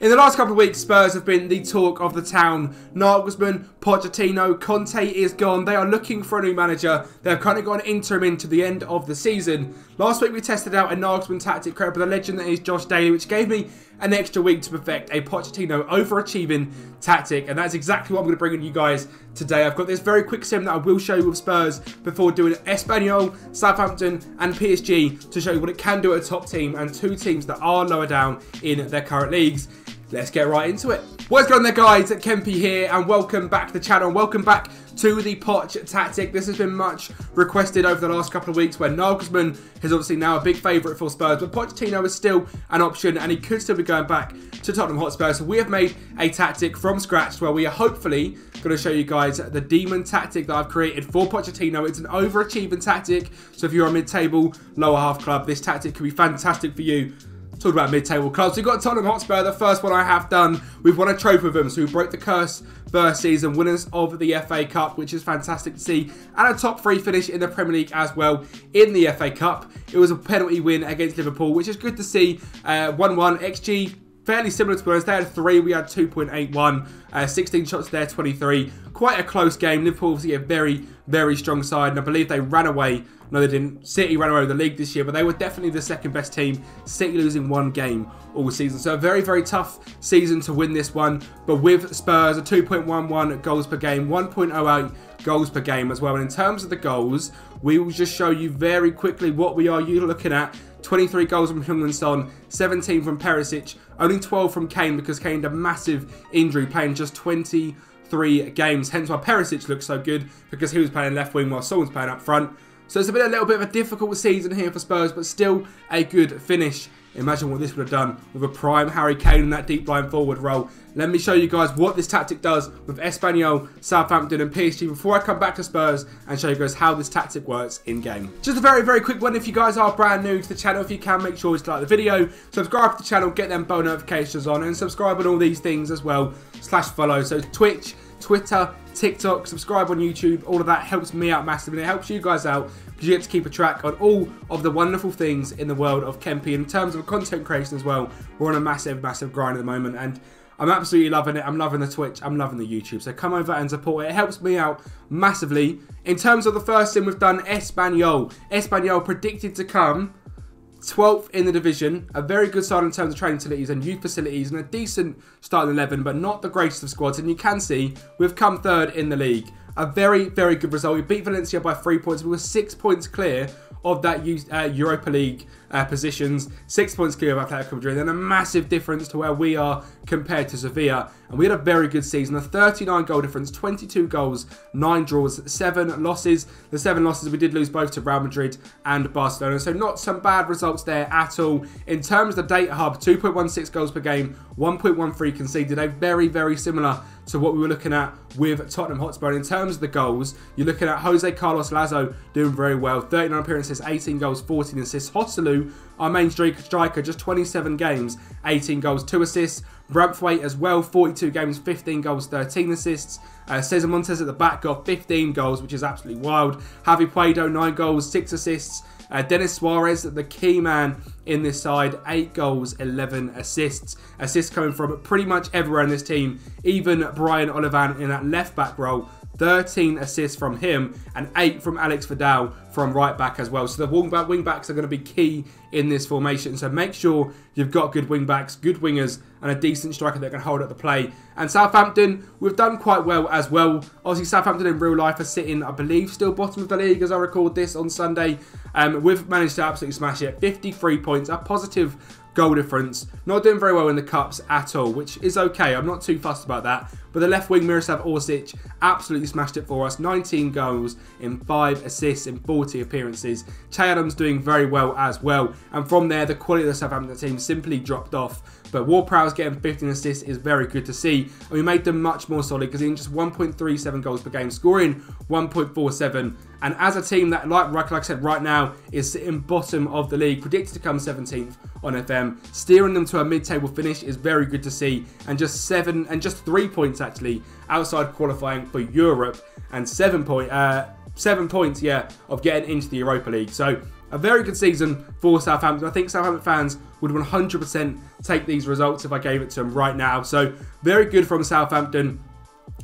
In the last couple of weeks, Spurs have been the talk of the town. Nagelsmann, Pochettino, Conte is gone. They are looking for a new manager. They've kind of gone interim into the end of the season. Last week we tested out a Nagelsmann tactic created by the legend that is Josh Daly, which gave me an extra week to perfect a Pochettino overachieving tactic. And that's exactly what I'm going to bring on you guys today. I've got this very quick sim that I will show you with Spurs before doing Espanyol, Southampton and PSG to show you what it can do at a top team and two teams that are lower down in their current leagues. Let's get right into it. What's going on there guys, Kempi here and welcome back to the channel. Welcome back to the Poch tactic. This has been much requested over the last couple of weeks where Nagelsmann is obviously now a big favourite for Spurs, but Pochettino is still an option and he could still be going back to Tottenham Hotspur. So we have made a tactic from scratch where we are hopefully going to show you guys the demon tactic that I've created for Pochettino. It's an overachieving tactic. So if you're a mid-table, lower half club, this tactic could be fantastic for you Talk about mid-table clubs. We've got Tottenham Hotspur, the first one I have done. We've won a trophy with them, so we broke the curse first season, winners of the FA Cup, which is fantastic to see, and a top three finish in the Premier League as well in the FA Cup. It was a penalty win against Liverpool, which is good to see. 1-1 uh, XG fairly similar to us. They had three, we had 2.81, uh, 16 shots there, 23. Quite a close game. Liverpool obviously a very, very strong side, and I believe they ran away. No, they didn't. City ran away the league this year, but they were definitely the second best team. City losing one game all season. So a very, very tough season to win this one. But with Spurs, a 2.11 goals per game, 1.08 goals per game as well. And in terms of the goals, we will just show you very quickly what we are you looking at 23 goals from Heung-Min Son, 17 from Perisic, only 12 from Kane because Kane had a massive injury playing just 23 games. Hence why Perisic looks so good because he was playing left wing while was playing up front. So it's bit a little bit of a difficult season here for Spurs, but still a good finish Imagine what this would have done with a prime Harry Kane in that deep lying forward role. Let me show you guys what this tactic does with Espanyol, Southampton and PSG before I come back to Spurs and show you guys how this tactic works in game. Just a very, very quick one. If you guys are brand new to the channel, if you can, make sure to like the video, subscribe to the channel, get them bell notifications on and subscribe on all these things as well, slash follow. So Twitch, Twitter, TikTok, subscribe on YouTube, all of that helps me out massively. It helps you guys out because you get to keep a track on all of the wonderful things in the world of Kempi. In terms of content creation as well, we're on a massive, massive grind at the moment and I'm absolutely loving it. I'm loving the Twitch. I'm loving the YouTube. So come over and support it. It helps me out massively. In terms of the first thing we've done, Espanyol. Espanyol predicted to come 12th in the division, a very good side in terms of training facilities and youth facilities, and a decent starting 11, but not the greatest of squads. And you can see we've come third in the league. A very, very good result. We beat Valencia by three points. We were six points clear of that uh, Europa League uh, positions, six points clear of Atletico Madrid, and a massive difference to where we are compared to Sevilla. And we had a very good season, a 39 goal difference, 22 goals, 9 draws, 7 losses. The 7 losses, we did lose both to Real Madrid and Barcelona, so not some bad results there at all. In terms of the data hub, 2.16 goals per game, 1.13 conceded, a very, very similar to what we were looking at with Tottenham Hotspur. And in terms of the goals, you're looking at Jose Carlos Lazo doing very well. 39 appearances, 18 goals, 14 assists. Joselu, our main striker, just 27 games, 18 goals, 2 assists. Braithwaite as well, 42 games, 15 goals, 13 assists. Uh, Cesar Montes at the back got 15 goals, which is absolutely wild. Javi Puado, 9 goals, 6 assists. Uh, Denis Suarez, the key man in this side, 8 goals, 11 assists. Assists coming from pretty much everywhere in this team, even Brian Olivan in that left back role. 13 assists from him and 8 from Alex Vidal from right back as well. So the wing, back, wing backs are going to be key in this formation. So make sure you've got good wing backs, good wingers, and a decent striker that can hold up the play. And Southampton, we've done quite well as well. Obviously, Southampton in real life are sitting, I believe, still bottom of the league as I record this on Sunday. Um, we've managed to absolutely smash it. 53 points, a positive goal difference. Not doing very well in the cups at all, which is okay. I'm not too fussed about that. But the left wing Miroslav Orsic absolutely smashed it for us. 19 goals in 5 assists in 40 appearances. Che Adams doing very well as well. And from there, the quality of the Southampton team simply dropped off. But Ward-Prowse getting 15 assists is very good to see. And we made them much more solid because in just 1.37 goals per game, scoring 1.47. And as a team that, like, like I said, right now is sitting bottom of the league, predicted to come 17th on FM, steering them to a mid-table finish is very good to see. And just seven and just three points actually outside qualifying for Europe, and seven point uh, seven points, yeah, of getting into the Europa League. So a very good season for Southampton. I think Southampton fans would 100% take these results if I gave it to them right now. So very good from Southampton.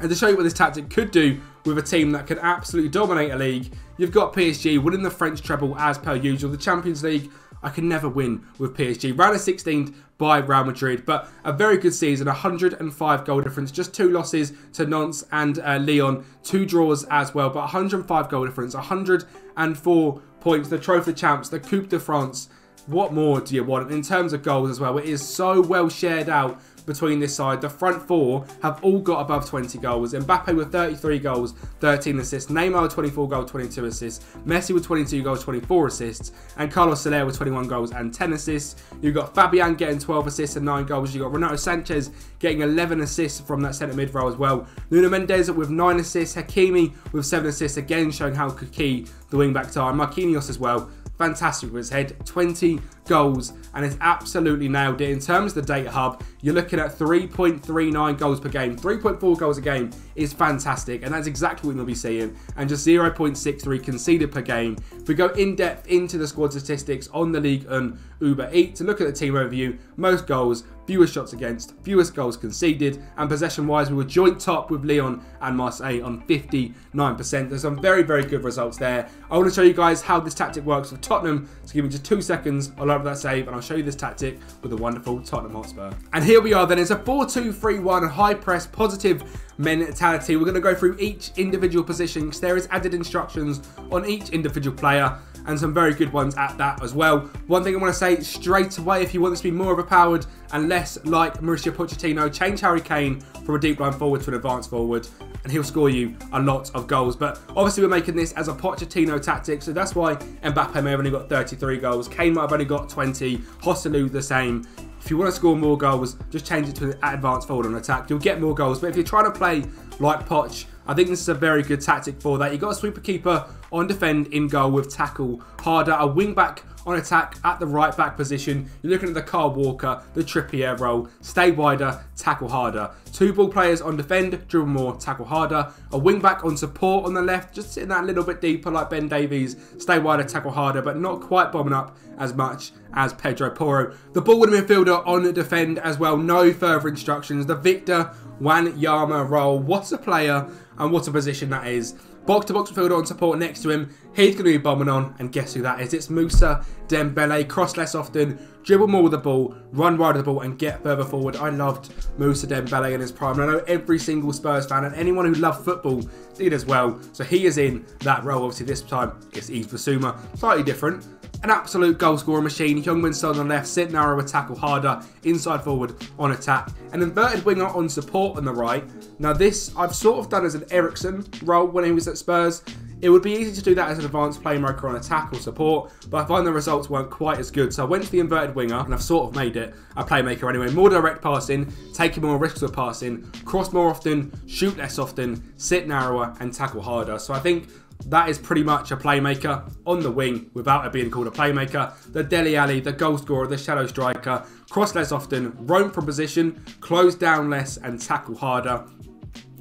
And to show you what this tactic could do with a team that can absolutely dominate a league, you've got PSG winning the French treble as per usual. The Champions League, I can never win with PSG. Round of 16th by Real Madrid, but a very good season, 105 goal difference, just two losses to Nantes and uh, Lyon, two draws as well, but 105 goal difference, 104 points, the Trophy Champs, the Coupe de France. What more do you want in terms of goals as well? It is so well shared out between this side. The front four have all got above 20 goals. Mbappe with 33 goals, 13 assists. Neymar with 24 goals, 22 assists. Messi with 22 goals, 24 assists. And Carlos Soler with 21 goals and 10 assists. You've got Fabian getting 12 assists and 9 goals. You've got Renato Sanchez getting 11 assists from that centre mid role as well. Nuno Mendes with 9 assists. Hakimi with 7 assists, again showing how key the wing backs are. And Marquinhos as well fantastic with his head. 20 goals and it's absolutely nailed it. In terms of the data hub, you're looking at 3.39 goals per game. 3.4 goals a game is fantastic and that's exactly what we'll be seeing. And just 0.63 conceded per game. If we go in depth into the squad statistics on the league and Uber Eats to look at the team overview, most goals, fewest shots against, fewest goals conceded, and possession wise, we were joint top with Lyon and Marseille on 59%. There's some very, very good results there. I want to show you guys how this tactic works with Tottenham. So give me just two seconds. I'll over that save and I'll show you this tactic with the wonderful Tottenham Hotspur. And here we are then. It's a 4-2-3-1 high press positive mentality. We're going to go through each individual position because there is added instructions on each individual player and some very good ones at that as well. One thing I want to say straight away, if you want this to be more overpowered and less like Mauricio Pochettino, change Harry Kane from a deep lying forward to an advanced forward and he'll score you a lot of goals. But obviously we're making this as a Pochettino tactic, so that's why Mbappe may have only got 33 goals, Kane might have only got 20, Joselu the same. If you want to score more goals, just change it to an advanced forward on attack. You'll get more goals. But if you're trying to play like Poch, I think this is a very good tactic for that. You've got a sweeper keeper on defend in goal with tackle harder, a wing back on attack at the right back position. You're looking at the Kyle Walker, the Trippier role. Stay wider, tackle harder. Two ball players on defend, dribble more, tackle harder. A wing back on support on the left, just sitting that little bit deeper like Ben Davies. Stay wider, tackle harder, but not quite bombing up as much as Pedro Porro. The ball winning midfielder on defend as well. No further instructions. The Victor Wanyama role. What a player and what a position that is. Box to box midfielder on support next to him. He's going to be bombing on, and guess who that is? It's Moussa Dembele. Cross less often, dribble more with the ball, run wide of the ball, and get further forward. I loved Moussa Dembele in his prime. And I know every single Spurs fan and anyone who loved football did as well. So he is in that role. Obviously, this time it's Yves Bissouma. Slightly different. An absolute goal scorer machine. Heung-min Son on left, sit narrow, tackle harder, inside forward on attack. An inverted winger on support on the right. Now this I've sort of done as an Eriksen role when he was at Spurs. It would be easy to do that as an advanced playmaker on attack or support, but I find the results weren't quite as good. So I went to the inverted winger, and I've sort of made it a playmaker anyway. More direct passing, taking more risks with passing, cross more often, shoot less often, sit narrower, and tackle harder. So I think that is pretty much a playmaker on the wing without it being called a playmaker. The Dele Alli, the goal scorer, the shadow striker, cross less often, roam from position, close down less and tackle harder.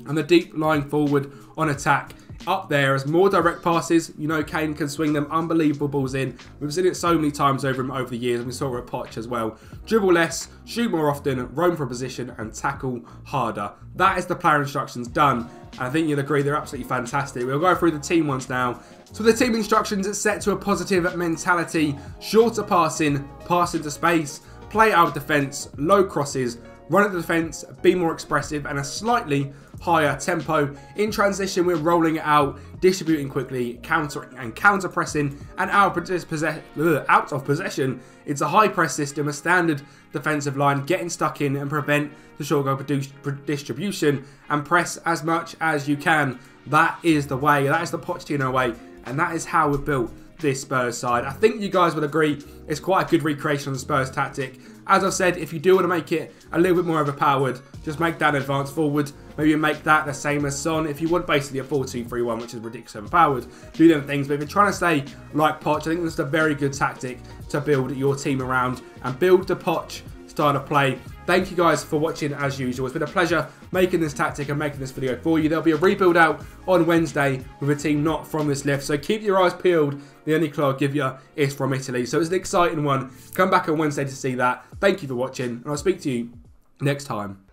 And the deep lying forward on attack up there as more direct passes. You know, Kane can swing them unbelievable balls in. We've seen it so many times over him over the years, we saw it at Poch as well. Dribble less, shoot more often, roam for position, and tackle harder. That is the player instructions done. I think you'll agree they're absolutely fantastic. We'll go through the team ones now. So the team instructions, it's set to a positive mentality, shorter passing, pass into space, play out of defence, low crosses, run at the defence, be more expressive, and a slightly higher tempo. In transition, we're rolling it out, distributing quickly, countering and counter pressing, and out of, out of possession. It's a high press system, a standard defensive line, getting stuck in and prevent the short goal distribution and press as much as you can. That is the way, that is the Pochettino way, and that is how we've built this Spurs side. I think you guys would agree it's quite a good recreation of the Spurs tactic. As I've said, if you do want to make it a little bit more overpowered, just make that advance forward. Maybe make that the same as Son. If you want basically a 4-2-3-1, which is ridiculously overpowered, do them things. But if you're trying to stay like Poch, I think this is a very good tactic to build your team around and build the Poch style of play. Thank you guys for watching as usual. It's been a pleasure making this tactic and making this video for you. There'll be a rebuild out on Wednesday with a team not from this list. So keep your eyes peeled. The only clue I'll give you is from Italy. So it's an exciting one. Come back on Wednesday to see that. Thank you for watching and I'll speak to you next time.